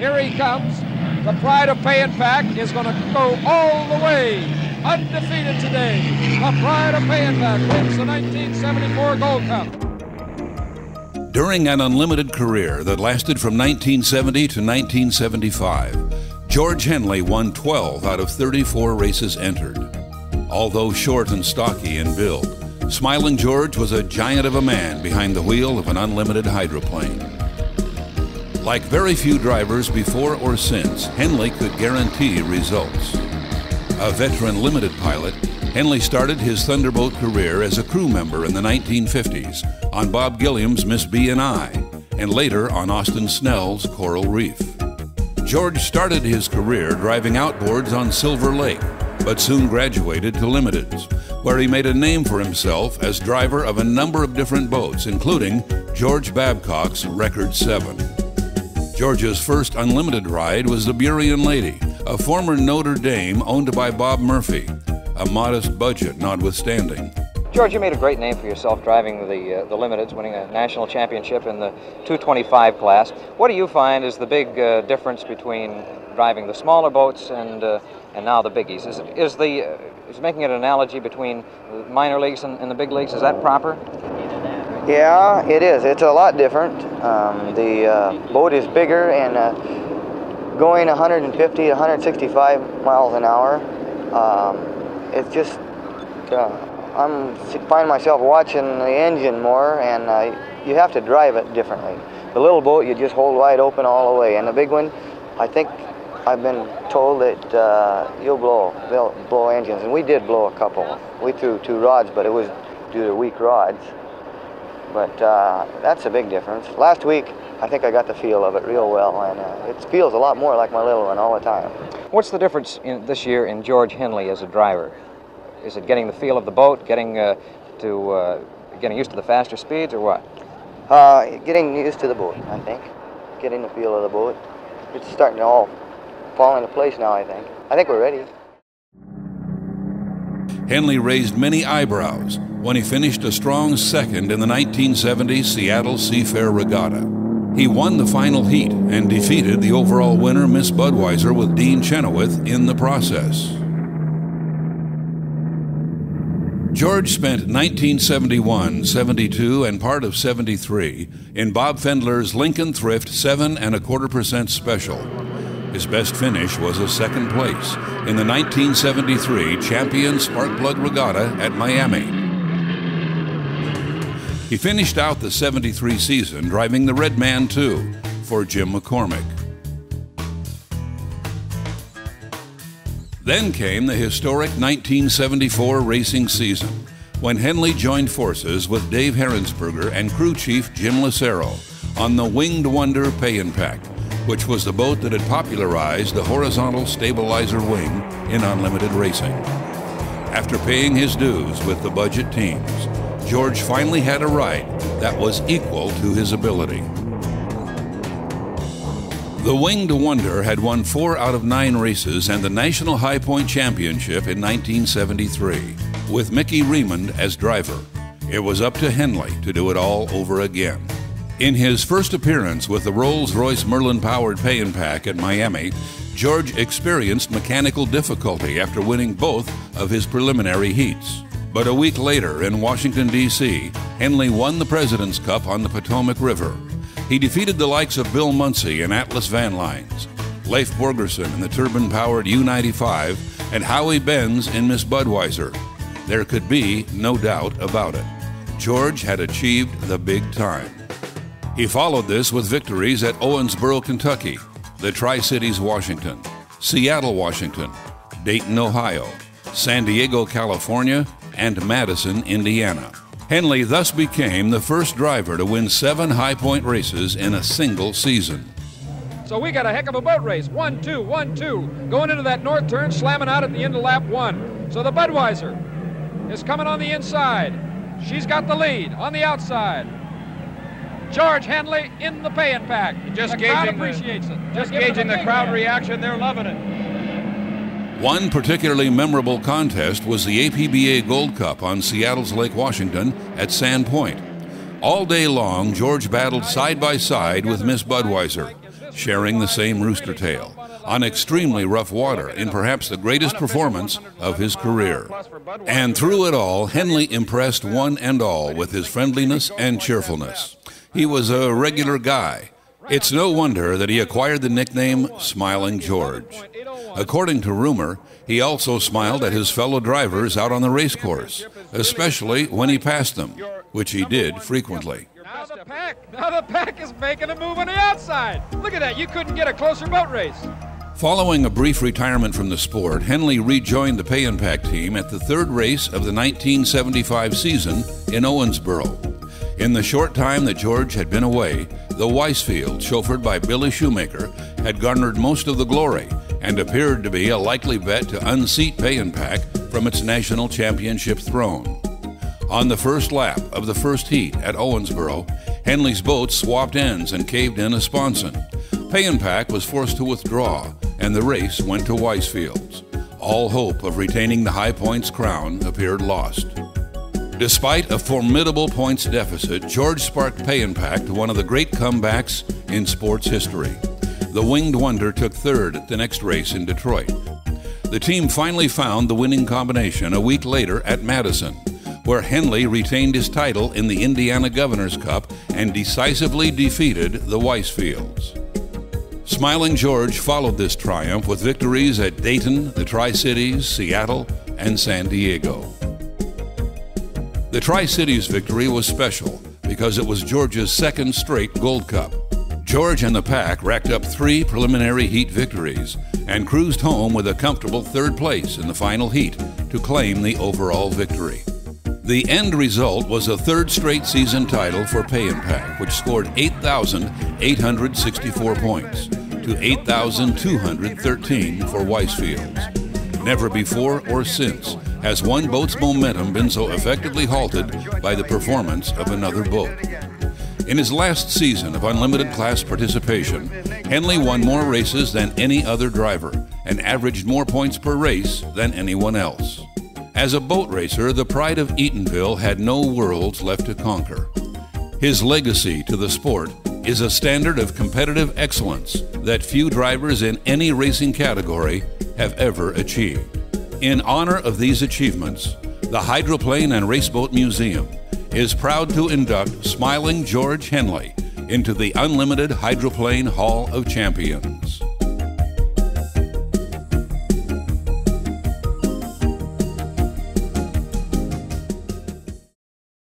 Here he comes. The pride of Pay 'n Pak is going to go all the way. Undefeated today. The pride of Pay 'n Pak wins the 1974 Gold Cup. During an unlimited career that lasted from 1970 to 1975, George Henley won 12 out of 34 races entered. Although short and stocky in build, Smiling George was a giant of a man behind the wheel of an unlimited hydroplane. Like very few drivers before or since, Henley could guarantee results. A veteran limited pilot, Henley started his Thunderboat career as a crew member in the 1950s on Bob Gilliam's Miss B and I, and later on Austin Snell's Coral Reef. George started his career driving outboards on Silver Lake, but soon graduated to limiteds, where he made a name for himself as driver of a number of different boats, including George Babcock's Record 7. George's first unlimited ride was the Burien Lady, a former Notre Dame owned by Bob Murphy, a modest budget notwithstanding. George, you made a great name for yourself driving the uh, the limiteds, winning a national championship in the 225 class. What do you find is the big uh, difference between driving the smaller boats and uh, and now the biggies? Is, is the uh, is making an analogy between minor leagues and, and, the big leagues? Is that proper? Yeah, it is. It's a lot different. Um, the uh, boat is bigger and uh, going 150 165 miles an hour. Um, it's just uh, I'm find myself watching the engine more, and uh, you have to drive it differently. The little boat you just hold wide open all the way, and the big one, I think I've been told that uh, you'll blow, they'll blow engines, and we did blow a couple. We threw two rods, but it was due to weak rods. But uh, that's a big difference. Last week, I think I got the feel of it real well, and uh, it feels a lot more like my little one all the time. What's the difference in, this year in George Henley as a driver? Is it getting the feel of the boat, getting uh, to uh, getting used to the faster speeds, or what? Uh, getting used to the boat, I think. Getting the feel of the boat. It's starting to all fall into place now, I think. I think we're ready. Henley raised many eyebrows when he finished a strong second in the 1970 Seattle Seafair Regatta. He won the final heat and defeated the overall winner, Miss Budweiser, with Dean Chenoweth in the process. George spent 1971, 72, and part of 73 in Bob Fendler's Lincoln Thrift 7 and a quarter percent special. His best finish was a second place in the 1973 Champion Sparkplug Regatta at Miami. He finished out the 73 season driving the Redman 2 for Jim McCormick. Then came the historic 1974 racing season, when Henley joined forces with Dave Heerensperger and crew chief Jim Lucero on the Winged Wonder Pay Pack, which was the boat that had popularized the horizontal stabilizer wing in unlimited racing. After paying his dues with the budget teams, George finally had a ride that was equal to his ability. The Winged Wonder had won four out of nine races and the National High Point Championship in 1973, with Mickey Remund as driver. It was up to Henley to do it all over again. In his first appearance with the Rolls Royce Merlin powered Pay 'n Pak at Miami, George experienced mechanical difficulty after winning both of his preliminary heats. But a week later in Washington, D.C., Henley won the President's Cup on the Potomac River he defeated the likes of Bill Muncey and Atlas Van Lines, Leif Borgersen in the turbine powered U 95, and Howie Benz in Miss Budweiser. There could be no doubt about it. George had achieved the big time. He followed this with victories at Owensboro, Kentucky, the Tri Cities, Washington, Seattle, Washington, Dayton, Ohio, San Diego, California, and Madison, Indiana. Henley thus became the first driver to win seven high point races in a single season. So we got a heck of a boat race. One, two, one, two. Going into that north turn, slamming out at the end of lap one. So the Budweiser is coming on the inside. She's got the lead on the outside. George Henley in the Pay 'n Pak. Just the gauging crowd appreciates the, it. Just gauging the crowd reaction. They're loving it. One particularly memorable contest was the APBA Gold Cup on Seattle's Lake Washington at Sand Point. All day long, George battled side by side with Miss Budweiser, sharing the same rooster tail, on extremely rough water in perhaps the greatest performance of his career. And through it all, Henley impressed one and all with his friendliness and cheerfulness. He was a regular guy. It's no wonder that he acquired the nickname Smiling George. According to rumor, he also smiled at his fellow drivers out on the racecourse, especially when he passed them, which he did frequently. Now the pack, now the pack is making a move on the outside. Look at that, you couldn't get a closer boat race. Following a brief retirement from the sport, Henley rejoined the Pay 'n Pak team at the third race of the 1975 season in Owensboro. In the short time that George had been away, the Weisfield, chauffeured by Billy Schumacher, had garnered most of the glory and appeared to be a likely bet to unseat Pay Pack from its national championship throne. On the first lap of the first heat at Owensboro, Henley's boat swapped ends and caved in a sponson. Pay Pack was forced to withdraw, and the race went to Weisfield's. All hope of retaining the High Points crown appeared lost. Despite a formidable points deficit, George sparked Pay to one of the great comebacks in sports history. The Winged Wonder took third at the next race in Detroit. The team finally found the winning combination a week later at Madison, where Henley retained his title in the Indiana Governor's Cup and decisively defeated the Weisfields. Smiling George followed this triumph with victories at Dayton, the Tri Cities, Seattle, and San Diego. The Tri Cities victory was special because it was George's second straight Gold Cup. George and the pack racked up three preliminary heat victories and cruised home with a comfortable third place in the final heat to claim the overall victory. The end result was a third straight season title for Pay Pack, which scored 8,864 points to 8,213 for Weisfields. Never before or since has one boat's momentum been so effectively halted by the performance of another boat. In his last season of unlimited class participation, Henley won more races than any other driver and averaged more points per race than anyone else. As a boat racer, the pride of Eatonville had no worlds left to conquer. His legacy to the sport is a standard of competitive excellence that few drivers in any racing category have ever achieved. In honor of these achievements, the Hydroplane and Raceboat Museum is proud to induct Smiling George Henley into the Unlimited Hydroplane Hall of Champions.